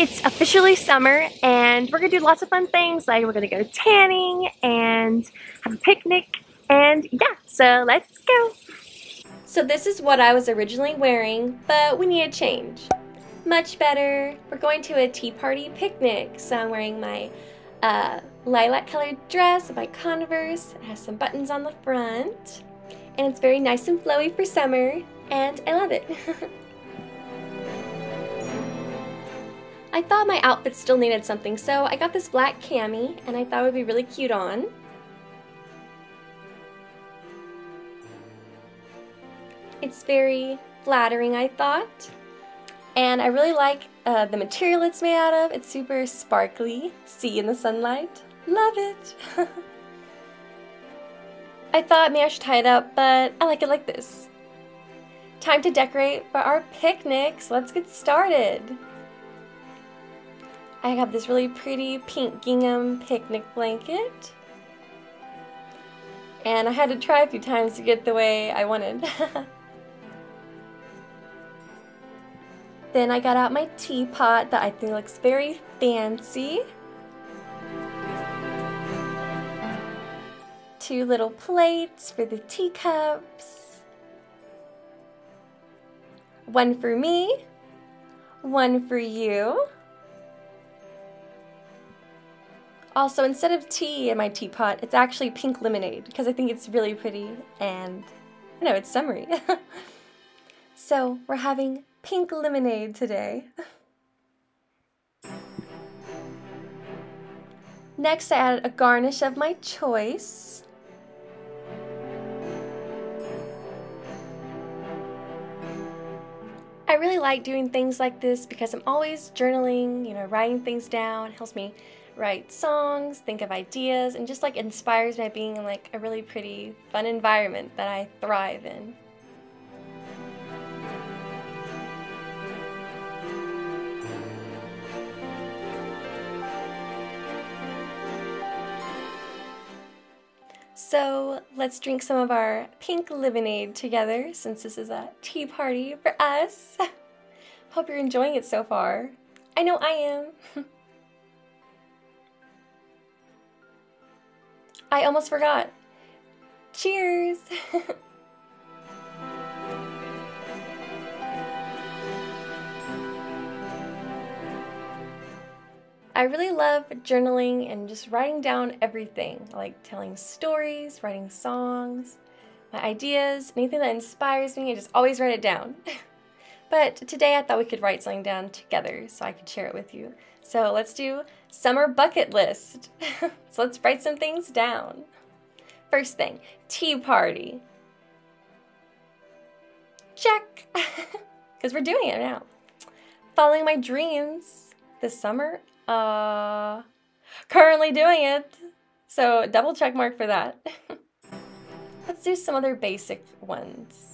It's officially summer and we're gonna do lots of fun things like we're gonna go tanning and have a picnic and yeah, so let's go. So this is what I was originally wearing, but we need a change. Much better. We're going to a tea party picnic, so I'm wearing my uh, lilac colored dress my Converse. It has some buttons on the front and it's very nice and flowy for summer and I love it. I thought my outfit still needed something, so I got this black cami, and I thought it would be really cute on. It's very flattering, I thought. And I really like uh, the material it's made out of. It's super sparkly. See in the sunlight. Love it! I thought maybe I should tie it up, but I like it like this. Time to decorate for our picnic, so let's get started. I have this really pretty pink gingham picnic blanket. And I had to try a few times to get the way I wanted. then I got out my teapot that I think looks very fancy. Two little plates for the teacups. One for me, one for you. Also, instead of tea in my teapot, it's actually pink lemonade because I think it's really pretty and, you know, it's summery. so, we're having pink lemonade today. Next, I added a garnish of my choice. I really like doing things like this because I'm always journaling, you know, writing things down, It helps me write songs, think of ideas, and just like inspires me being in like a really pretty, fun environment that I thrive in. So let's drink some of our pink lemonade together since this is a tea party for us. Hope you're enjoying it so far. I know I am. I almost forgot. Cheers! I really love journaling and just writing down everything. I like telling stories, writing songs, my ideas, anything that inspires me, I just always write it down. but today I thought we could write something down together so I could share it with you. So let's do summer bucket list. so let's write some things down. First thing, tea party. Check. Because we're doing it now. Following my dreams this summer. Uh, currently doing it. So double check mark for that. Let's do some other basic ones.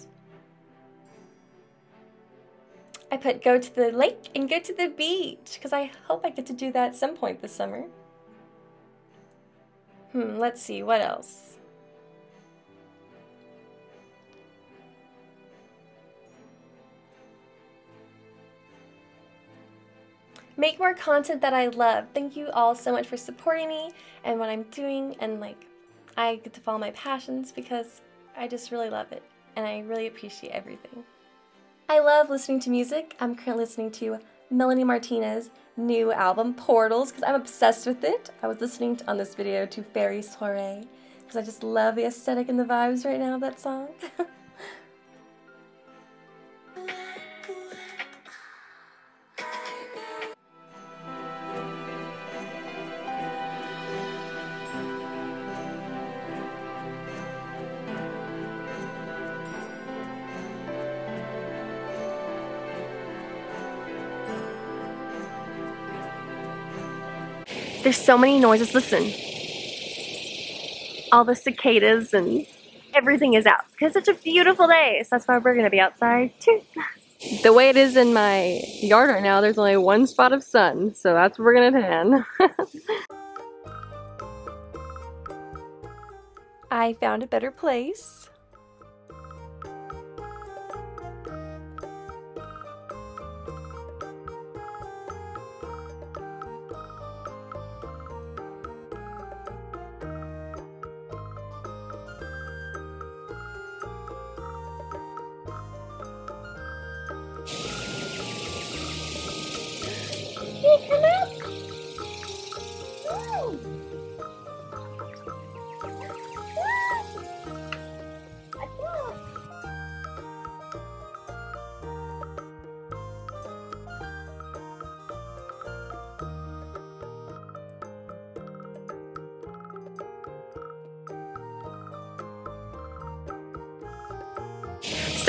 I put go to the lake and go to the beach because I hope I get to do that at some point this summer. Hmm, let's see, what else? Make more content that I love. Thank you all so much for supporting me and what I'm doing and like I get to follow my passions because I just really love it and I really appreciate everything. I love listening to music. I'm currently listening to Melanie Martinez's new album, Portals, because I'm obsessed with it. I was listening to, on this video to Fairy Soiree because I just love the aesthetic and the vibes right now of that song. There's so many noises. Listen. All the cicadas and everything is out. Because it's such a beautiful day. So that's why we're going to be outside too. The way it is in my yard right now, there's only one spot of sun. So that's what we're going to tan. I found a better place.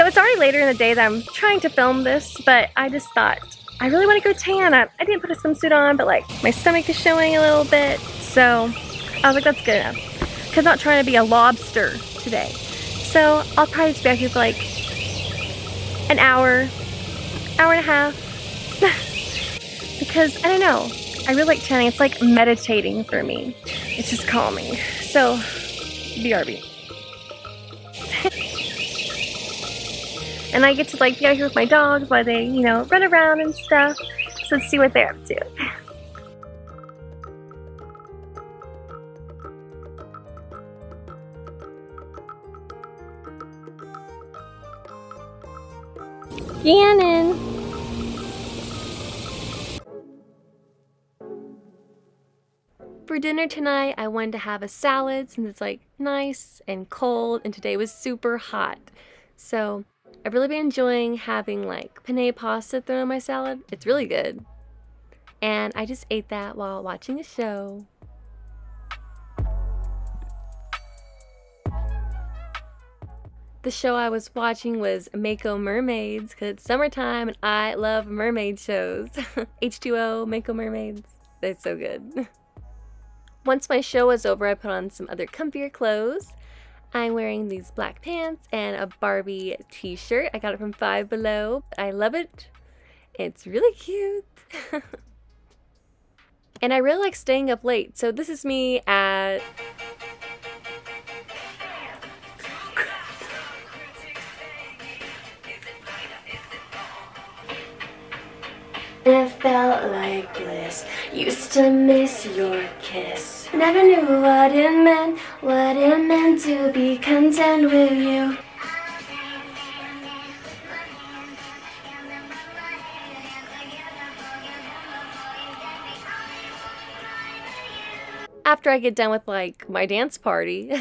It's already later in the day that I'm trying to film this, but I just thought, I really want to go tan. I, I didn't put a swimsuit on, but like my stomach is showing a little bit. So I was like, that's good enough. Cause I'm not trying to be a lobster today. So I'll probably just be out here for like an hour, hour and a half. because I don't know, I really like tanning. It's like meditating for me. It's just calming. So, BRB. And I get to like be out here with my dogs while they, you know, run around and stuff. So let's see what they're up to. Gannon! For dinner tonight, I wanted to have a salad since it's like nice and cold and today was super hot. So I've really been enjoying having like penne pasta thrown on my salad. It's really good. And I just ate that while watching a show. The show I was watching was Mako Mermaids because it's summertime and I love mermaid shows. H2O, Mako Mermaids. They're so good. Once my show was over, I put on some other comfier clothes. I'm wearing these black pants and a Barbie t-shirt. I got it from Five Below. I love it. It's really cute. and I really like staying up late. So this is me at It felt like. Used to miss your kiss. Never knew what it meant, what it meant to be content with you. After I get done with like my dance party,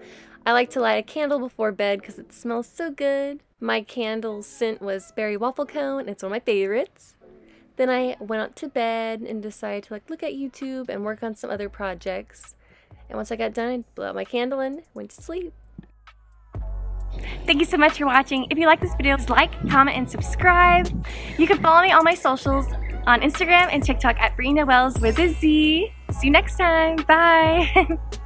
I like to light a candle before bed because it smells so good. My candle scent was berry waffle cone. It's one of my favorites. Then I went out to bed and decided to like look at YouTube and work on some other projects. And once I got done, I blew out my candle and went to sleep. Thank you so much for watching. If you like this video, just like, comment, and subscribe. You can follow me on my socials on Instagram and TikTok at Brittany Noels with a Z. See you next time. Bye.